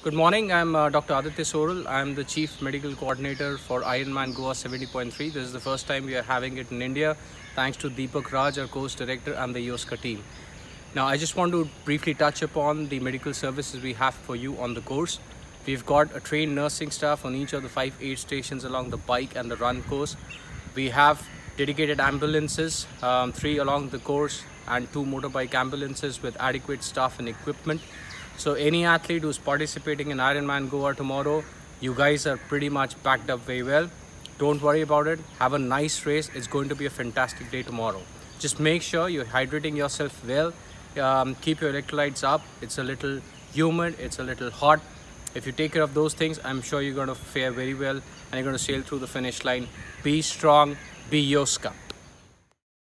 Good morning. I'm uh, Dr. Aditya Soral. I'm the Chief Medical Coordinator for Ironman Goa 70.3. This is the first time we are having it in India, thanks to Deepak Raj, our course director, and the Yoska team. Now, I just want to briefly touch upon the medical services we have for you on the course. We've got a trained nursing staff on each of the five aid stations along the bike and the run course. We have dedicated ambulances, um, three along the course, and two motorbike ambulances with adequate staff and equipment. So any athlete who's participating in Ironman Goa tomorrow, you guys are pretty much packed up very well. Don't worry about it. Have a nice race. It's going to be a fantastic day tomorrow. Just make sure you're hydrating yourself well. Um, keep your electrolytes up. It's a little humid. It's a little hot. If you take care of those things, I'm sure you're going to fare very well and you're going to sail through the finish line. Be strong. Be Yoska.